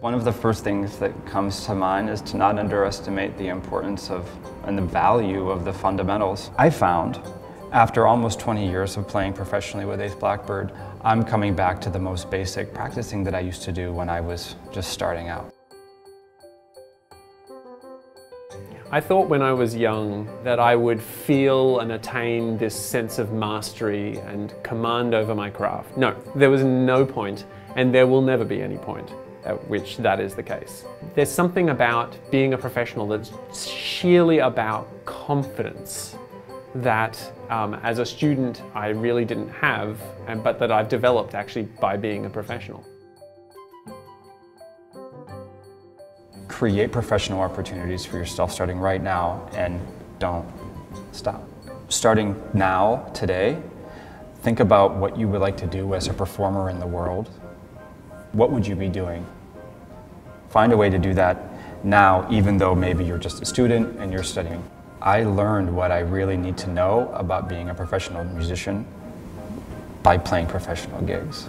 One of the first things that comes to mind is to not underestimate the importance of and the value of the fundamentals. I found, after almost 20 years of playing professionally with Eighth Blackbird, I'm coming back to the most basic practicing that I used to do when I was just starting out. I thought when I was young that I would feel and attain this sense of mastery and command over my craft. No, there was no point and there will never be any point at which that is the case. There's something about being a professional that's sheerly about confidence that um, as a student I really didn't have, but that I've developed actually by being a professional. Create professional opportunities for yourself starting right now and don't stop. Starting now, today, think about what you would like to do as a performer in the world what would you be doing? Find a way to do that now, even though maybe you're just a student and you're studying. I learned what I really need to know about being a professional musician by playing professional gigs,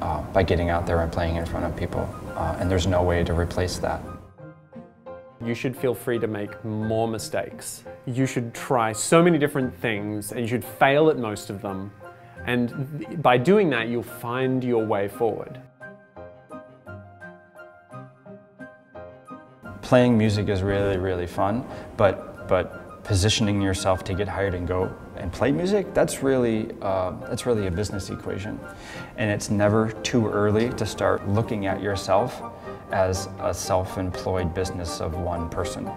uh, by getting out there and playing in front of people. Uh, and there's no way to replace that. You should feel free to make more mistakes. You should try so many different things and you should fail at most of them and by doing that, you'll find your way forward. Playing music is really, really fun, but, but positioning yourself to get hired and go and play music, that's really, uh, that's really a business equation. And it's never too early to start looking at yourself as a self-employed business of one person.